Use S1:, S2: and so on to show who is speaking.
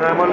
S1: I'm a